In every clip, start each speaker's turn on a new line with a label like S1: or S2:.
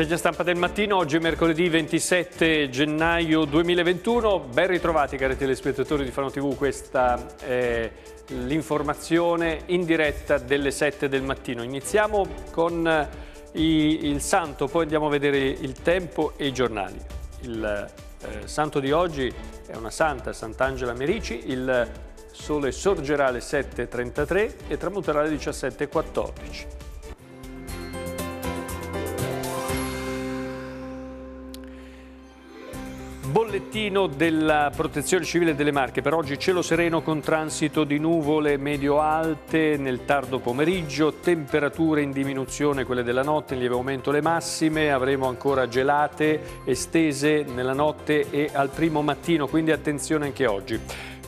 S1: Rassegna stampa del mattino, oggi mercoledì 27 gennaio 2021. Ben ritrovati cari telespettatori di Fano TV, questa è l'informazione in diretta delle 7 del mattino. Iniziamo con i, il santo, poi andiamo a vedere il tempo e i giornali. Il eh, santo di oggi è una santa, Sant'Angela Merici, il sole sorgerà alle 7.33 e tramuterà alle 17.14. Bollettino della Protezione Civile delle Marche. Per oggi cielo sereno con transito di nuvole medio-alte nel tardo pomeriggio, temperature in diminuzione quelle della notte, in lieve aumento le massime, avremo ancora gelate estese nella notte e al primo mattino, quindi attenzione anche oggi.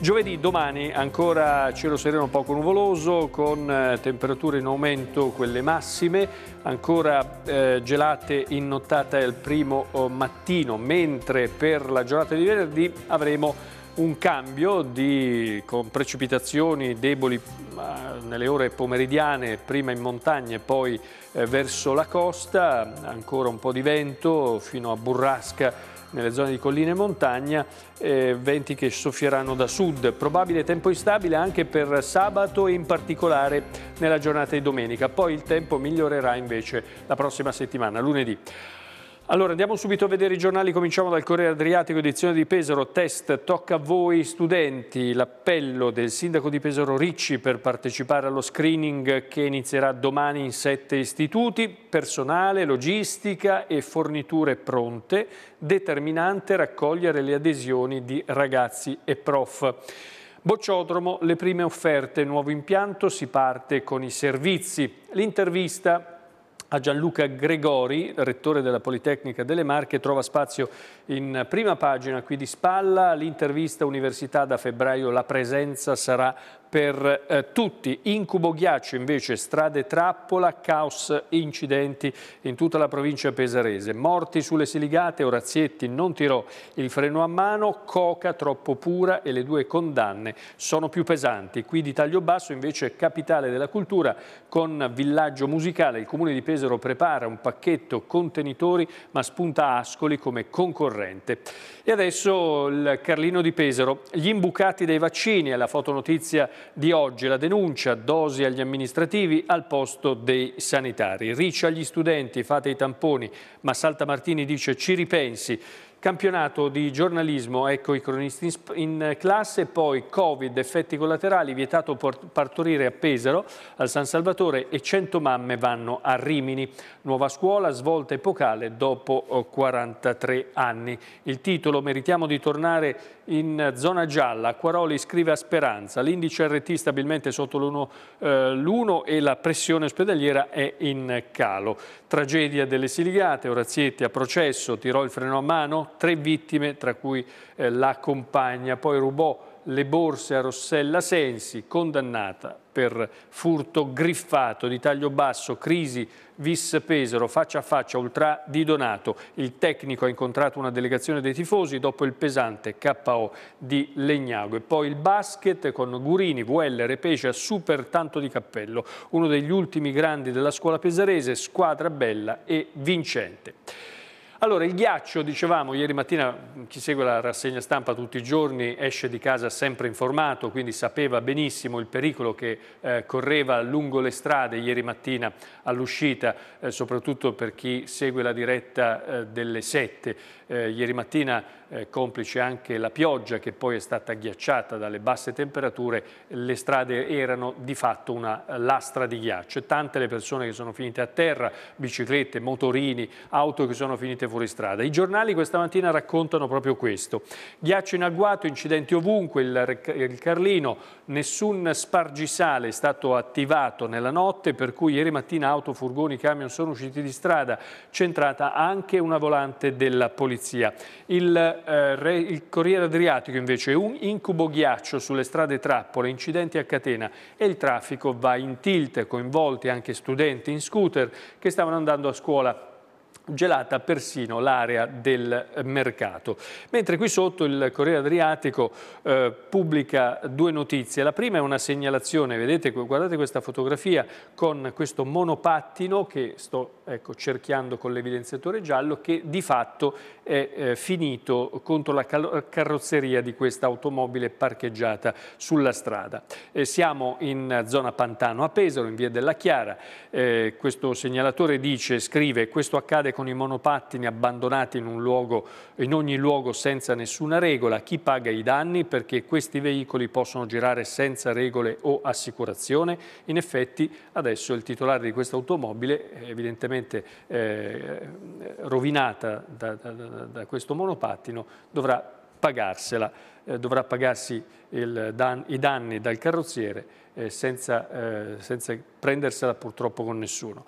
S1: Giovedì, domani, ancora cielo sereno poco nuvoloso, con eh, temperature in aumento, quelle massime, ancora eh, gelate in nottata al primo oh, mattino, mentre per la giornata di venerdì avremo un cambio di, con precipitazioni deboli eh, nelle ore pomeridiane, prima in montagna e poi eh, verso la costa, ancora un po' di vento fino a burrasca nelle zone di collina e montagna, eh, venti che soffieranno da sud. Probabile tempo instabile anche per sabato e in particolare nella giornata di domenica. Poi il tempo migliorerà invece la prossima settimana, lunedì. Allora andiamo subito a vedere i giornali, cominciamo dal Corriere Adriatico, edizione di Pesaro, test, tocca a voi studenti, l'appello del sindaco di Pesaro Ricci per partecipare allo screening che inizierà domani in sette istituti, personale, logistica e forniture pronte, determinante raccogliere le adesioni di ragazzi e prof. Bocciodromo, le prime offerte, nuovo impianto, si parte con i servizi. L'intervista a Gianluca Gregori, rettore della Politecnica delle Marche, trova spazio in prima pagina qui di spalla, l'intervista Università da febbraio, la presenza sarà per eh, tutti. Incubo ghiaccio invece, strade trappola, caos incidenti in tutta la provincia pesarese. Morti sulle siligate, Orazietti non tirò il freno a mano, coca troppo pura e le due condanne sono più pesanti. Qui di taglio basso invece capitale della cultura con villaggio musicale. Il comune di Pesaro prepara un pacchetto contenitori ma spunta Ascoli come concorrente. E adesso il Carlino di Pesaro. Gli imbucati dei vaccini alla fotonotizia di oggi la denuncia, dosi agli amministrativi al posto dei sanitari. Riccia agli studenti, fate i tamponi, ma Saltamartini dice ci ripensi. Campionato di giornalismo, ecco i cronisti in classe, poi Covid, effetti collaterali, vietato partorire a Pesaro, al San Salvatore e 100 mamme vanno a Rimini. Nuova scuola, svolta epocale dopo 43 eh, anni. Il titolo, meritiamo di tornare in zona gialla, Acquaroli scrive a Speranza, l'indice RT stabilmente sotto l'1 eh, e la pressione ospedaliera è in calo. Tragedia delle Siligate, Orazietti a processo, tirò il freno a mano, tre vittime tra cui eh, la compagna, poi rubò le borse a Rossella Sensi, condannata per furto griffato di taglio basso, crisi vis Pesaro, faccia a faccia, ultra di Donato. Il tecnico ha incontrato una delegazione dei tifosi dopo il pesante KO di Legnago. E poi il basket con Gurini, Vueller e super tanto di cappello. Uno degli ultimi grandi della scuola pesarese, squadra bella e vincente. Allora, il ghiaccio, dicevamo, ieri mattina chi segue la rassegna stampa tutti i giorni esce di casa sempre informato, quindi sapeva benissimo il pericolo che eh, correva lungo le strade ieri mattina all'uscita, eh, soprattutto per chi segue la diretta eh, delle sette. Eh, ieri mattina, eh, complice anche la pioggia che poi è stata ghiacciata dalle basse temperature, le strade erano di fatto una lastra di ghiaccio. Tante le persone che sono finite a terra, biciclette, motorini, auto che sono finite fuori strada. I giornali questa mattina raccontano proprio questo. Ghiaccio in agguato, incidenti ovunque, il, il Carlino, nessun spargisale è stato attivato nella notte, per cui ieri mattina auto, furgoni, camion sono usciti di strada, centrata anche una volante della polizia. Il, eh, il Corriere Adriatico invece un incubo ghiaccio sulle strade trappole, incidenti a catena e il traffico va in tilt, coinvolti anche studenti in scooter che stavano andando a scuola gelata persino l'area del mercato. Mentre qui sotto il Corriere Adriatico eh, pubblica due notizie. La prima è una segnalazione, vedete, guardate questa fotografia con questo monopattino che sto ecco, cerchiando con l'evidenziatore giallo che di fatto è eh, finito contro la carrozzeria di questa automobile parcheggiata sulla strada. Eh, siamo in zona Pantano a Pesaro, in via della Chiara. Eh, questo segnalatore dice, scrive, questo accade con i monopattini abbandonati in, luogo, in ogni luogo senza nessuna regola. Chi paga i danni perché questi veicoli possono girare senza regole o assicurazione? In effetti adesso il titolare di questa automobile, evidentemente eh, rovinata da, da, da, questo monopattino, dovrà pagarsela, eh, dovrà pagarsi dan i danni dal carrozziere eh, senza, eh, senza prendersela purtroppo con nessuno.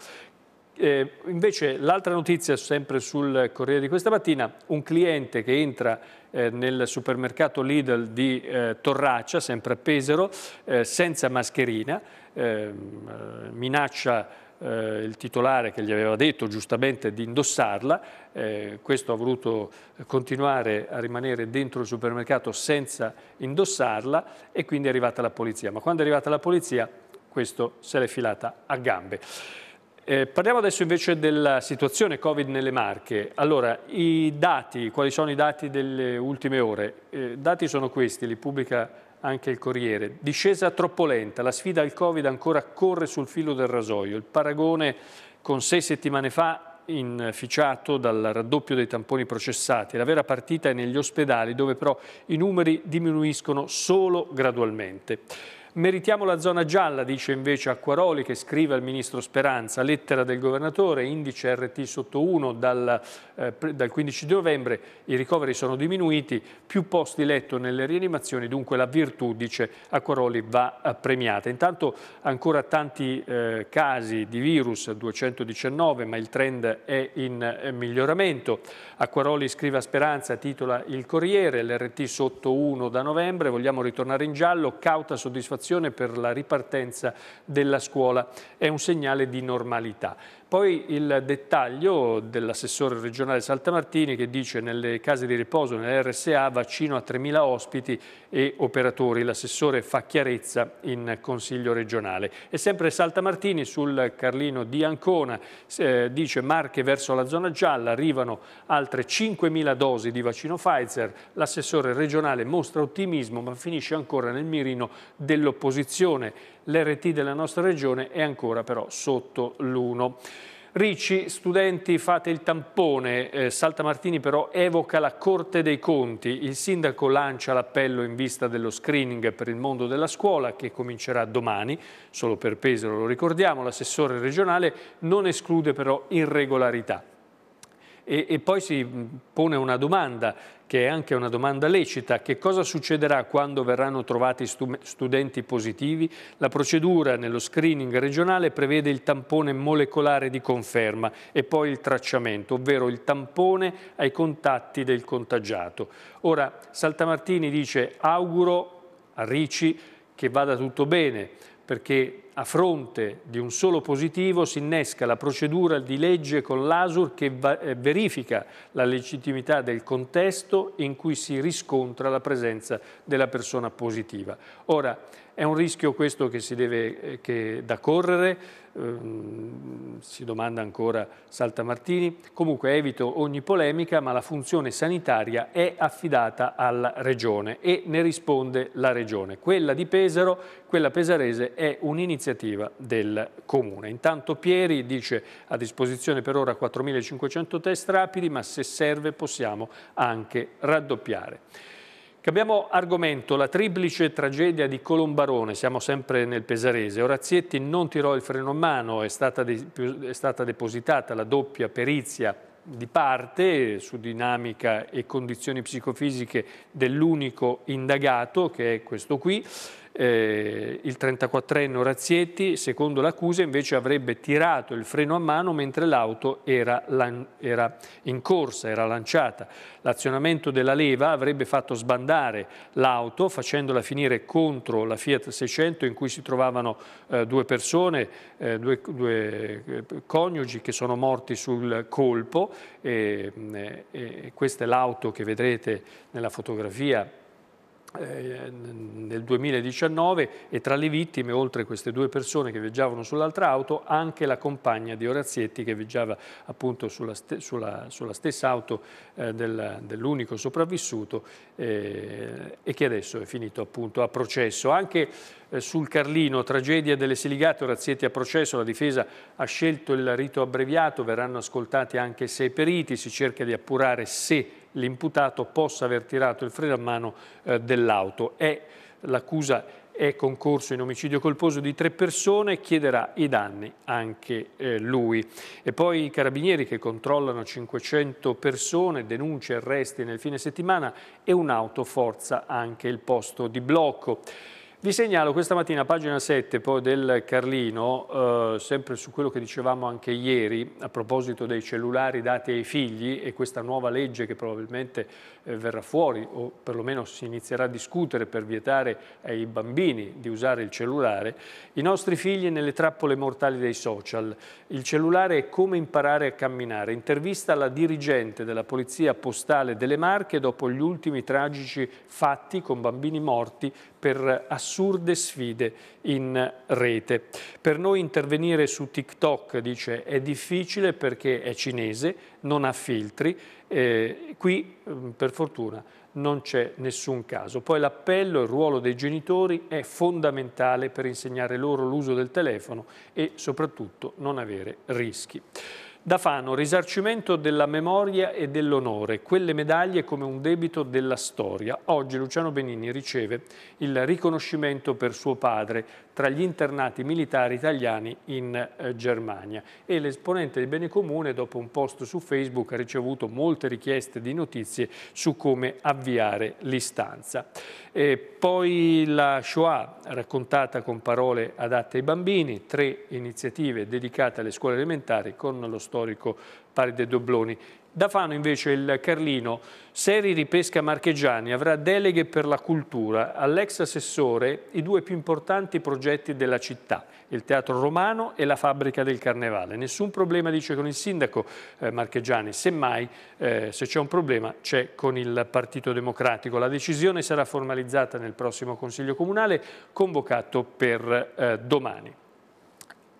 S1: Eh, invece l'altra notizia sempre sul Corriere di questa mattina, un cliente che entra eh, nel supermercato Lidl di eh, Torraccia, sempre a Pesaro, eh, senza mascherina, ehm, minaccia eh, il titolare che gli aveva detto giustamente di indossarla, eh, questo ha voluto continuare a rimanere dentro il supermercato senza indossarla e quindi è arrivata la polizia. Ma quando è arrivata la polizia questo se l'è filata a gambe. Eh, parliamo adesso invece della situazione Covid nelle Marche. Allora, i dati, quali sono i dati delle ultime ore? I eh, dati sono questi, li pubblica anche il Corriere. Discesa troppo lenta, la sfida al Covid ancora corre sul filo del rasoio. Il paragone con sei settimane fa inficiato dal raddoppio dei tamponi processati. La vera partita è negli ospedali dove però i numeri diminuiscono solo gradualmente. Meritiamo la zona gialla, dice invece Acquaroli che scrive al Ministro Speranza, lettera del Governatore, indice RT sotto 1 dal, eh, dal 15 di novembre, i ricoveri sono diminuiti, più posti letto nelle rianimazioni, dunque la virtù, dice Acquaroli, va eh, premiata. Intanto ancora tanti eh, casi di virus, 219, ma il trend è in eh, miglioramento. Acquaroli scrive a Speranza, titola Il Corriere, l'RT sotto 1 da novembre, vogliamo ritornare in giallo, cauta soddisfazione soddisfazione per la ripartenza della scuola è un segnale di normalità. Poi il dettaglio dell'assessore regionale Saltamartini che dice nelle case di riposo, nell'RSA, vaccino a 3.000 ospiti e operatori. L'assessore fa chiarezza in Consiglio regionale. E sempre Saltamartini sul Carlino di Ancona eh, dice Marche verso la zona gialla, arrivano altre 5.000 dosi di vaccino Pfizer. L'assessore regionale mostra ottimismo ma finisce ancora nel mirino dell'opposizione l'RT della nostra regione è ancora però sotto l'1. Ricci, studenti fate il tampone, eh, Saltamartini però evoca la Corte dei Conti, il sindaco lancia l'appello in vista dello screening per il mondo della scuola che comincerà domani, solo per Pesaro lo ricordiamo, l'assessore regionale non esclude però irregolarità. E, e, poi si pone una domanda, che è anche una domanda lecita, che cosa succederà quando verranno trovati stu studenti positivi? La procedura nello screening regionale prevede il tampone molecolare di conferma e poi il tracciamento, ovvero il tampone ai contatti del contagiato. Ora, Saltamartini dice auguro a Ricci che vada tutto bene, perché a fronte di un solo positivo si innesca la procedura di legge con l'ASUR che eh, verifica la legittimità del contesto in cui si riscontra la presenza della persona positiva. Ora, è un rischio questo che si deve eh, che, da correre, ehm, si domanda ancora Saltamartini. Comunque evito ogni polemica, ma la funzione sanitaria è affidata alla Regione e ne risponde la Regione. Quella di Pesaro, quella pesarese, è un'iniziativa del Comune. Intanto Pieri dice a disposizione per ora 4.500 test rapidi, ma se serve possiamo anche raddoppiare. Cambiamo argomento, la triplice tragedia di Colombarone, siamo sempre nel Pesarese. Orazietti non tirò il freno a mano, è stata, è stata depositata la doppia perizia di parte su dinamica e condizioni psicofisiche dell'unico indagato, che è questo qui. Eh, il 34enne Orazietti, secondo l'accusa, invece avrebbe tirato il freno a mano mentre l'auto era, era, in corsa, era lanciata. L'azionamento della leva avrebbe fatto sbandare l'auto facendola finire contro la Fiat 600 in cui si trovavano eh, due persone, eh, due, due, eh, coniugi che sono morti sul colpo e, e, e questa è l'auto che vedrete nella fotografia eh, nel 2019 e tra le vittime, oltre a queste due persone che viaggiavano sull'altra auto, anche la compagna di Orazietti che viaggiava appunto sulla, st sulla, sulla stessa auto eh, del, dell'unico sopravvissuto eh, e che adesso è finito appunto a processo. Anche eh, sul Carlino, tragedia delle Siligate, Orazietti a processo, la difesa ha scelto il rito abbreviato, verranno ascoltati anche sei periti, si cerca di appurare se l'imputato possa aver tirato il freno a mano eh, dell'auto. L'accusa è concorso in omicidio colposo di tre persone, chiederà i danni anche eh, lui. E poi i carabinieri che controllano 500 persone, denunce arresti nel fine settimana e un'auto forza anche il posto di blocco. Vi segnalo questa mattina, pagina 7 poi del Carlino, eh, sempre su quello che dicevamo anche ieri, a proposito dei cellulari dati ai figli e questa nuova legge che probabilmente verrà fuori o perlomeno si inizierà a discutere per vietare ai bambini di usare il cellulare, i nostri figli nelle trappole mortali dei social. Il cellulare è come imparare a camminare. Intervista alla dirigente della Polizia Postale delle Marche dopo gli ultimi tragici fatti con bambini morti per assurde sfide in rete. Per noi intervenire su TikTok, dice, è difficile perché è cinese, non ha filtri, eh, qui mm, per fortuna non c'è nessun caso. Poi l'appello, il ruolo dei genitori è fondamentale per insegnare loro l'uso del telefono e soprattutto non avere rischi. Da Fano, risarcimento della memoria e dell'onore, quelle medaglie come un debito della storia. Oggi Luciano Benini riceve il riconoscimento per suo padre tra gli internati militari italiani in eh, Germania e l'esponente di Bene Comune dopo un post su Facebook ha ricevuto molte richieste di notizie su come avviare l'istanza. poi la Shoah raccontata con parole adatte ai bambini, tre iniziative dedicate alle scuole elementari con lo storico Paride Dobloni. Da Fano invece il Carlino, Seri ripesca Marchegiani, avrà deleghe per la cultura. All'ex assessore i due più importanti progetti della città, il Teatro Romano e la Fabbrica del Carnevale. Nessun problema, dice, con il sindaco eh, Marchegiani, semmai eh, se c'è un problema c'è con il Partito Democratico. La decisione sarà formalizzata nel prossimo Consiglio Comunale convocato per eh, domani.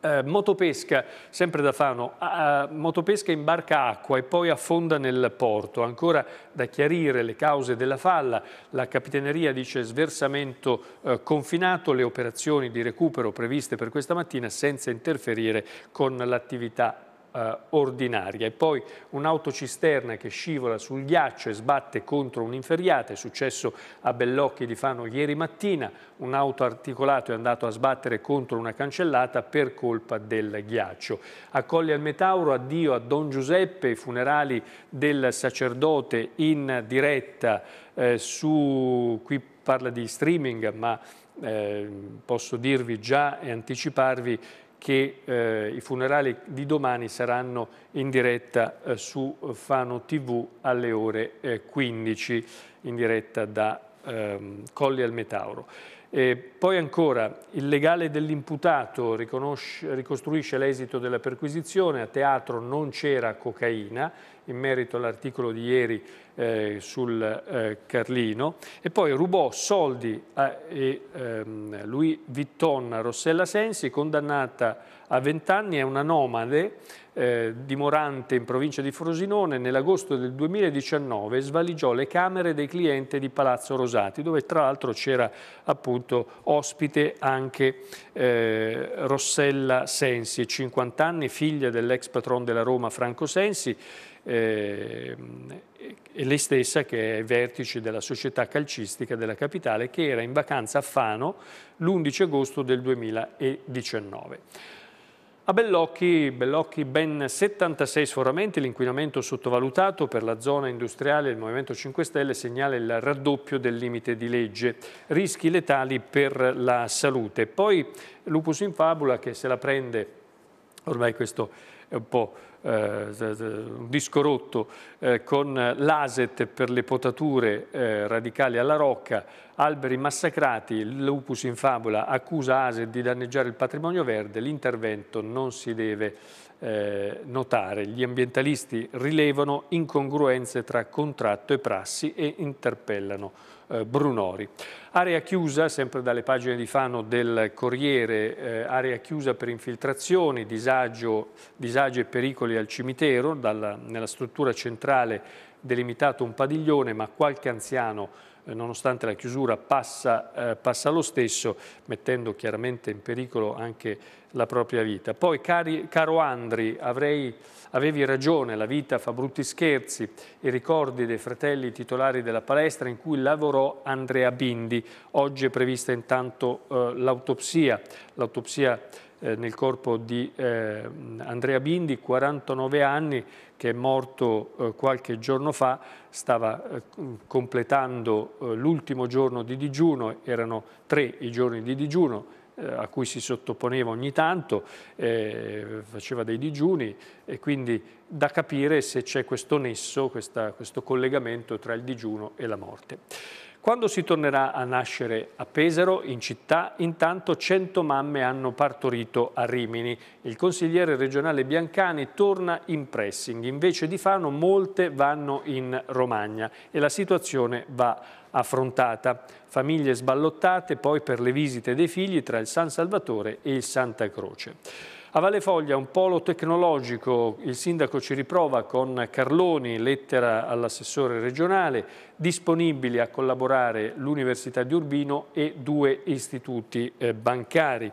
S1: Eh, motopesca, sempre da Fano, eh, motopesca in barca acqua e poi affonda nel porto. Ancora da chiarire le cause della falla. La Capitaneria dice sversamento eh, confinato, le operazioni di recupero previste per questa mattina senza interferire con l'attività eh, ordinaria. E poi un'autocisterna che scivola sul ghiaccio e sbatte contro un'inferriata, è successo a Bellocchi di Fano ieri mattina, un auto articolato è andato a sbattere contro una cancellata per colpa del ghiaccio. A al Metauro, addio a Don Giuseppe, i funerali del sacerdote in diretta eh, su, qui parla di streaming, ma eh, posso dirvi già e anticiparvi che eh, i funerali di domani saranno in diretta eh, su Fano TV alle ore eh, 15, in diretta da ehm, Colli al Metauro. E poi ancora, il legale dell'imputato ricostruisce l'esito della perquisizione, a teatro non c'era cocaina, in merito all'articolo di ieri eh, sul eh, Carlino, e poi rubò soldi a e, ehm, Louis Vuitton a Rossella Sensi, condannata a 20 anni, è una nomade eh, dimorante in provincia di Frosinone, nell'agosto del 2019 svaligiò le camere dei clienti di Palazzo Rosati, dove tra l'altro c'era appunto ospite anche eh, Rossella Sensi, 50 anni, figlia dell'ex patron della Roma Franco Sensi, eh, e lei stessa che è vertice della società calcistica della capitale che era in vacanza a Fano l'11 agosto del 2019. A Bellocchi, Bellocchi ben 76 sforamenti, l'inquinamento sottovalutato per la zona industriale il Movimento 5 Stelle segnala il raddoppio del limite di legge, rischi letali per la salute. Poi Lupus in Fabula che se la prende, ormai questo è un po' un disco rotto eh, con l'ASET per le potature eh, radicali alla rocca, alberi massacrati, l'Upus in Fabula accusa ASET di danneggiare il patrimonio verde, l'intervento non si deve eh, notare. Gli ambientalisti rilevano incongruenze tra contratto e prassi e interpellano eh, Brunori. Area chiusa, sempre dalle pagine di Fano del Corriere, eh, area chiusa per infiltrazioni, disagio, disagi e pericoli al cimitero, dalla, nella struttura centrale delimitato un padiglione, ma qualche anziano nonostante la chiusura passa, eh, passa, lo stesso, mettendo chiaramente in pericolo anche la propria vita. Poi, cari, caro Andri, avrei, avevi ragione, la vita fa brutti scherzi, i ricordi dei fratelli titolari della palestra in cui lavorò Andrea Bindi. Oggi è prevista intanto eh, l'autopsia, l'autopsia nel corpo di eh, Andrea Bindi, 49 anni, che è morto eh, qualche giorno fa, stava eh, completando eh, l'ultimo giorno di digiuno, erano tre i giorni di digiuno, eh, a cui si sottoponeva ogni tanto, faceva dei digiuni e quindi da capire se c'è questo nesso, questa, questo collegamento tra il digiuno e la morte. Quando si tornerà a nascere a Pesaro, in città, intanto 100 mamme hanno partorito a Rimini. Il consigliere regionale Biancani torna in pressing. Invece di Fano molte vanno in Romagna e la situazione va affrontata. Famiglie sballottate poi per le visite dei figli tra il San Salvatore e il Santa Croce. A Valle Foglia un polo tecnologico, il sindaco ci riprova con Carloni, lettera all'assessore regionale, disponibili a collaborare l'Università di Urbino e due istituti eh, bancari,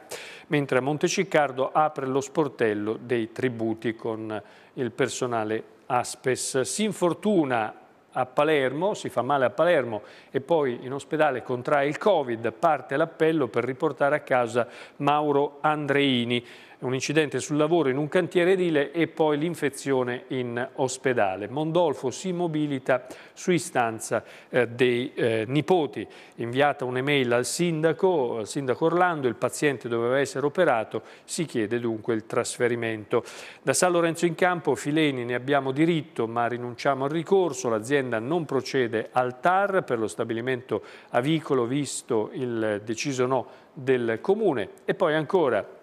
S1: mentre a Monteciccardo apre lo sportello dei tributi con il personale Aspes. Si infortuna a Palermo, si fa male a Palermo e poi in ospedale contrae il Covid, parte l'appello per riportare a casa Mauro Andreini un incidente sul lavoro in un cantiere edile e poi l'infezione in ospedale. Mondolfo si mobilita su istanza eh, dei eh, nipoti. Inviata un'email al sindaco, al sindaco Orlando, il paziente doveva essere operato, si chiede dunque il trasferimento. Da San Lorenzo in campo, Fileni, ne abbiamo diritto ma rinunciamo al ricorso, l'azienda non procede al TAR per lo stabilimento avicolo visto il deciso no del comune e poi ancora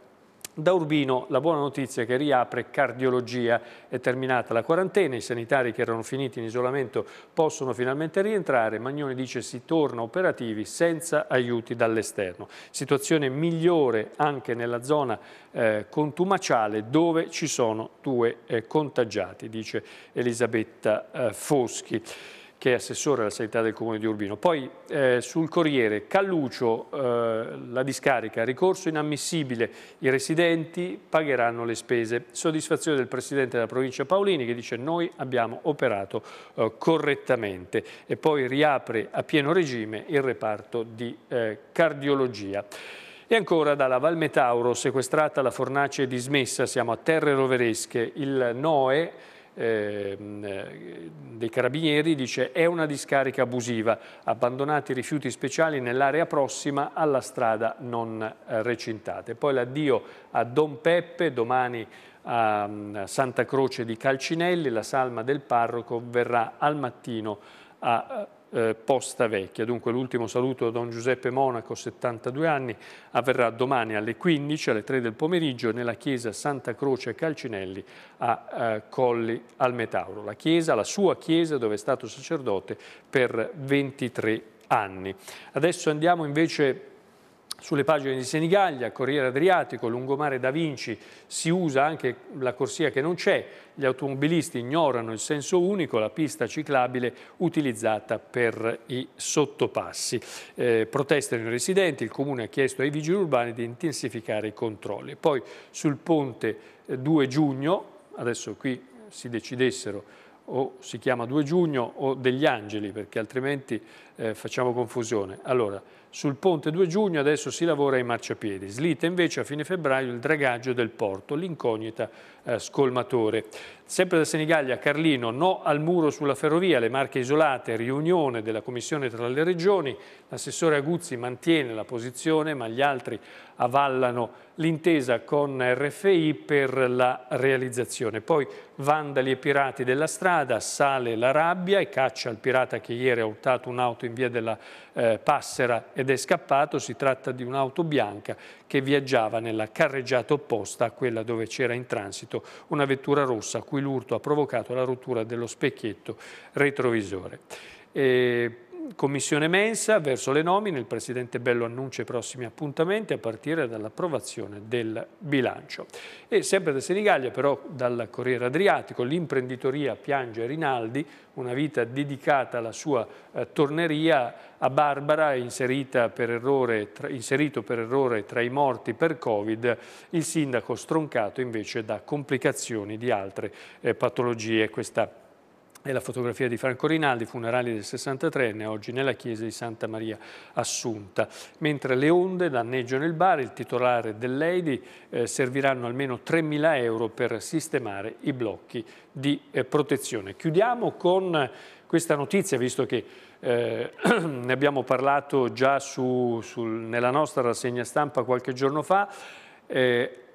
S1: da Urbino la buona notizia è che riapre cardiologia, è terminata la quarantena, i sanitari che erano finiti in isolamento possono finalmente rientrare, Magnoni dice si torna operativi senza aiuti dall'esterno. Situazione migliore anche nella zona eh, contumaciale dove ci sono due eh, contagiati, dice Elisabetta eh, Foschi che è assessore alla sanità del Comune di Urbino. Poi eh, sul Corriere, Callucio, eh, la discarica, ricorso inammissibile, i residenti pagheranno le spese. Soddisfazione del Presidente della provincia Paolini che dice noi abbiamo operato eh, correttamente e poi riapre a pieno regime il reparto di eh, cardiologia. E ancora dalla Valmetauro, sequestrata la fornace dismessa, siamo a terre roveresche, il NOE dei carabinieri dice è una discarica abusiva, abbandonati rifiuti speciali nell'area prossima alla strada non eh, recintata. Poi l'addio a Don Peppe, domani a mm, Santa Croce di Calcinelli, la salma del parroco verrà al mattino a eh, Posta Vecchia. Dunque l'ultimo saluto da Don Giuseppe Monaco, 72 anni, avverrà domani alle 15, alle 3 del pomeriggio, nella chiesa Santa Croce Calcinelli a eh, Colli al Metauro. La chiesa, la sua chiesa dove è stato sacerdote per 23 anni. Adesso andiamo invece sulle pagine di Senigallia, Corriere Adriatico, Lungomare da Vinci, si usa anche la corsia che non c'è, gli automobilisti ignorano il senso unico, la pista ciclabile utilizzata per i sottopassi. Eh, protestano i residenti, il Comune ha chiesto ai vigili urbani di intensificare i controlli. Poi sul ponte 2 giugno, adesso qui si decidessero o si chiama 2 giugno o degli angeli perché altrimenti eh, facciamo confusione. Allora, sul ponte 2 giugno adesso si lavora ai marciapiedi. Slitta invece a fine febbraio il dragaggio del porto, l'incognita eh, scolmatore. Sempre da Senigallia, Carlino, no al muro sulla ferrovia, le marche isolate, riunione della Commissione tra le regioni. L'assessore Aguzzi mantiene la posizione, ma gli altri avallano l'intesa con RFI per la realizzazione. Poi vandali e pirati della strada, sale la rabbia e caccia il pirata che ieri ha urtato un'auto in via della eh, Passera ed è scappato. Si tratta di un'auto bianca che viaggiava nella carreggiata opposta a quella dove c'era in transito una vettura rossa a cui l'urto ha provocato la rottura dello specchietto retrovisore. E Commissione Mensa, verso le nomine, il Presidente Bello annuncia i prossimi appuntamenti a partire dall'approvazione del bilancio. E sempre da Senigallia, però dal Corriere Adriatico, l'imprenditoria piange Rinaldi, una vita dedicata alla sua eh, torneria a Barbara, per errore, tra, inserito per errore tra i morti per Covid, il sindaco stroncato invece da complicazioni di altre eh, patologie. Questa è la fotografia di Franco Rinaldi, funerali del 63enne, oggi nella chiesa di Santa Maria Assunta. Mentre le onde danneggiano il bar, il titolare del Lady eh, serviranno almeno 3.000 euro per sistemare i blocchi di eh, protezione. Chiudiamo con questa notizia, visto che eh, ne abbiamo parlato già su, sul, nella nostra rassegna stampa qualche giorno fa.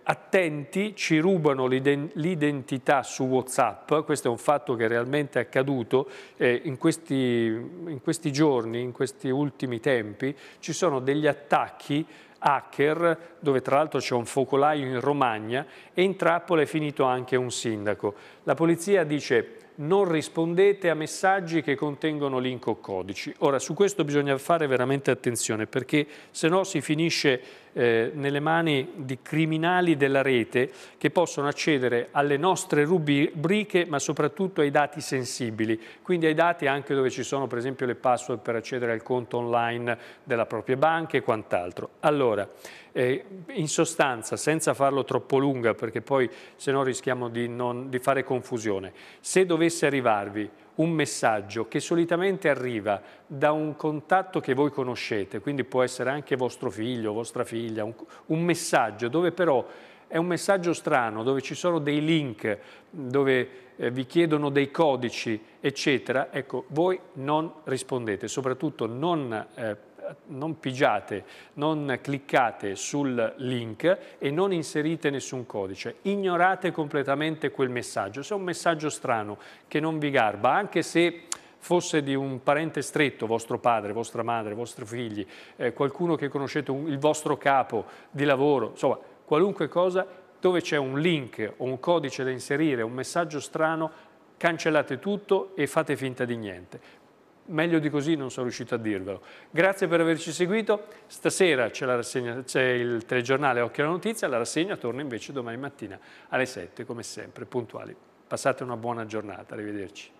S1: Attenti, ci rubano l'identità su Whatsapp, questo è un fatto che è realmente accaduto eh, in, questi, in questi giorni, in questi ultimi tempi, ci sono degli attacchi hacker, dove tra l'altro c'è un focolaio in Romagna e in trappola è finito anche un sindaco. La polizia dice non rispondete a messaggi che contengono link o codici. Ora, su questo bisogna fare veramente attenzione perché se no si finisce eh, nelle mani di criminali della rete che possono accedere alle nostre rubriche ma soprattutto ai dati sensibili, quindi ai dati anche dove ci sono per esempio le password per accedere al conto online della propria banca e quant'altro. Allora, eh, in sostanza, senza farlo troppo lunga perché poi se no rischiamo di, non, di fare confusione, se dovesse arrivarvi un messaggio che solitamente arriva da un contatto che voi conoscete, quindi può essere anche vostro figlio, vostra figlia, un, un messaggio dove però è un messaggio strano, dove ci sono dei link, dove eh, vi chiedono dei codici, eccetera, ecco, voi non rispondete, soprattutto non eh, non pigiate, non cliccate sul link e non inserite nessun codice. Ignorate completamente quel messaggio. Se è un messaggio strano che non vi garba, anche se fosse di un parente stretto, vostro padre, vostra madre, vostri figli, eh, qualcuno che conoscete, un, il vostro capo di lavoro, insomma, qualunque cosa dove c'è un link o un codice da inserire, un messaggio strano, cancellate tutto e fate finta di niente. Meglio di così non sono riuscito a dirvelo. Grazie per averci seguito. Stasera c'è il telegiornale Occhio alla Notizia, la rassegna torna invece domani mattina alle 7, come sempre, puntuali. Passate una buona giornata, arrivederci.